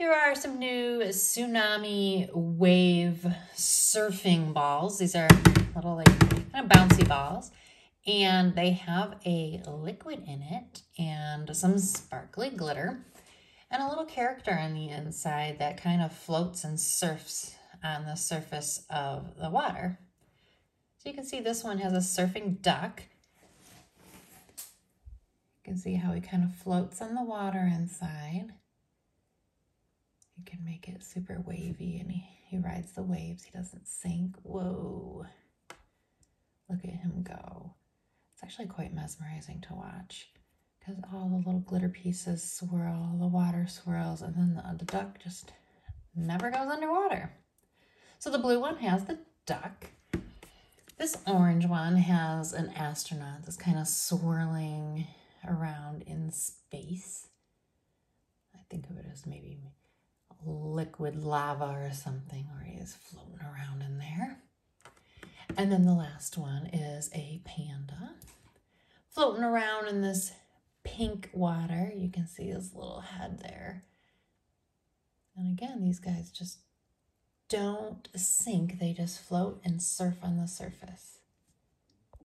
Here are some new tsunami wave surfing balls. These are little like kind of bouncy balls and they have a liquid in it and some sparkly glitter and a little character on the inside that kind of floats and surfs on the surface of the water. So you can see this one has a surfing duck. You can see how he kind of floats on the water inside. You can make it super wavy and he, he rides the waves. He doesn't sink. Whoa. Look at him go. It's actually quite mesmerizing to watch because all the little glitter pieces swirl, the water swirls, and then the, the duck just never goes underwater. So the blue one has the duck. This orange one has an astronaut that's kind of swirling around in space. I think of it as maybe liquid lava or something, or is floating around in there. And then the last one is a panda floating around in this pink water. You can see his little head there. And again, these guys just don't sink, they just float and surf on the surface.